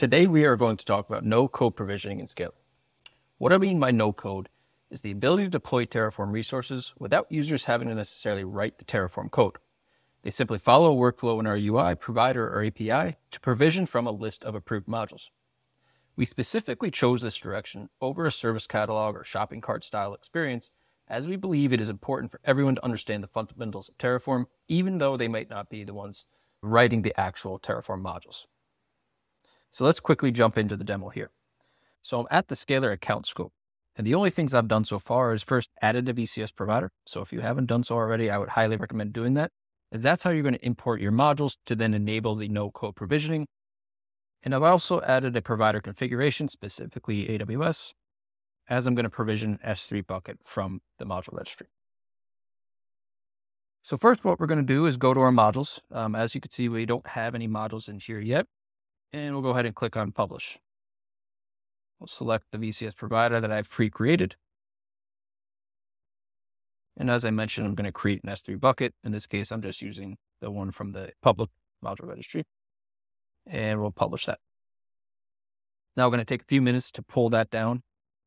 Today we are going to talk about no code provisioning and Scalr. What I mean by no code is the ability to deploy Terraform resources without users having to necessarily write the Terraform code. They simply follow a workflow in our UI, provider, or API to provision from a list of approved modules. We specifically chose this direction over a service catalog or shopping cart style experience as we believe it is important for everyone to understand the fundamentals of Terraform, even though they might not be the ones writing the actual Terraform modules. So let's quickly jump into the demo here. So I'm at the Scalr account scope. And the only things I've done so far is first added a VCS provider. So if you haven't done so already, I would highly recommend doing that. And that's how you're going to import your modules to then enable the no code provisioning. And I've also added a provider configuration, specifically AWS, as I'm going to provision S3 bucket from the module registry. So first, what we're going to do is go to our modules. Um, as you can see, we don't have any modules in here yet. And we'll go ahead and click on publish. We'll select the VCS provider that I've pre-created. And as I mentioned, I'm going to create an S3 bucket. In this case, I'm just using the one from the public module registry. And we'll publish that. Now we're going to take a few minutes to pull that down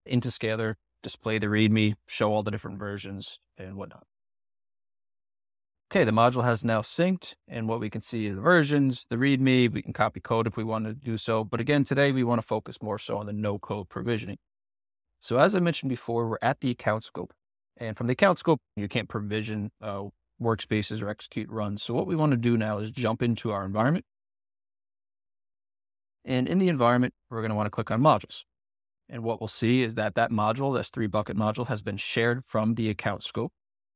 into Scalr, display the README, show all the different versions and whatnot. Okay, the module has now synced and what we can see is the versions, the README, we can copy code if we want to do so. But again, today we want to focus more so on the no code provisioning. So as I mentioned before, we're at the account scope. And from the account scope, you can't provision uh, workspaces or execute runs. So what we want to do now is jump into our environment. And in the environment, we're going to want to click on modules. And what we'll see is that that module, this S3 bucket module has been shared from the account scope.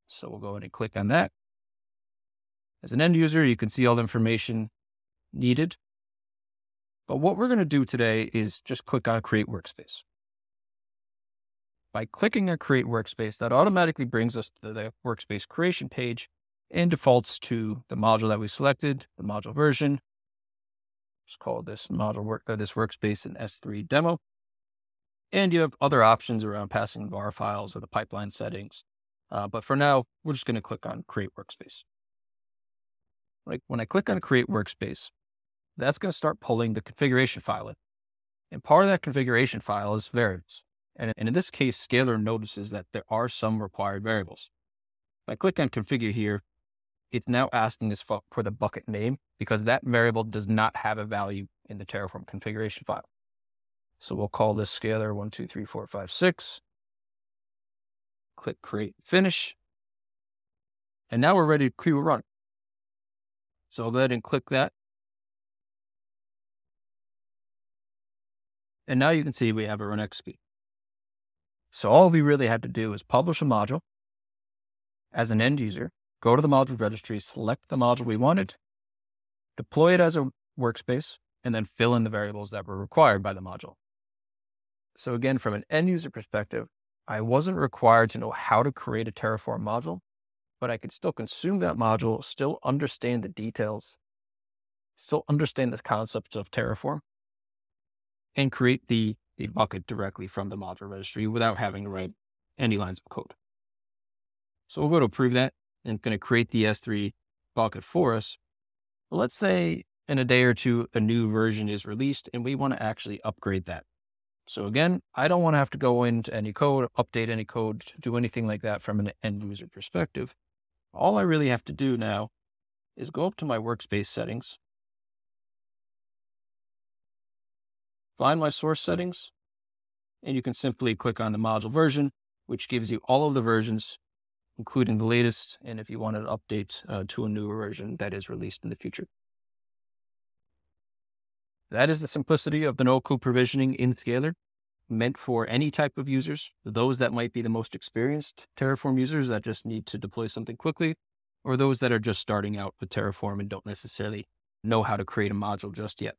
So we'll go ahead and click on that. As an end user, you can see all the information needed. But what we're going to do today is just click on Create Workspace. By clicking on Create Workspace, that automatically brings us to the workspace creation page and defaults to the module that we selected, the module version. Let's call this module work, uh, this workspace an S3 demo. And you have other options around passing var files or the pipeline settings. Uh, but for now, we're just going to click on Create Workspace. Like when I click on create workspace, that's going to start pulling the configuration file in. And part of that configuration file is variables. And, in this case, Scalr notices that there are some required variables. If I click on configure here, it's now asking us for, for the bucket name because that variable does not have a value in the Terraform configuration file. So we'll call this scalar one, two, three, four, five, six. Click create finish. And now we're ready to run. So I'll go ahead and click that. And now you can see we have a run execute. So all we really had to do is publish a module as an end user, go to the module registry, select the module we wanted, deploy it as a workspace, and then fill in the variables that were required by the module. So again, from an end user perspective, I wasn't required to know how to create a Terraform module but I could still consume that module, still understand the details, still understand the concepts of Terraform, and create the, the bucket directly from the module registry without having to write any lines of code. So we'll go to approve that and it's going to create the S3 bucket for us. But let's say in a day or two, a new version is released and we want to actually upgrade that. So again, I don't want to have to go into any code, update any code, do anything like that from an end user perspective. All I really have to do now is go up to my workspace settings, find my source settings, and you can simply click on the module version, which gives you all of the versions, including the latest, and if you wanted to update uh, to a newer version that is released in the future. That is the simplicity of the no-code provisioning in Scalr meant for any type of users, those that might be the most experienced Terraform users that just need to deploy something quickly, or those that are just starting out with Terraform and don't necessarily know how to create a module just yet.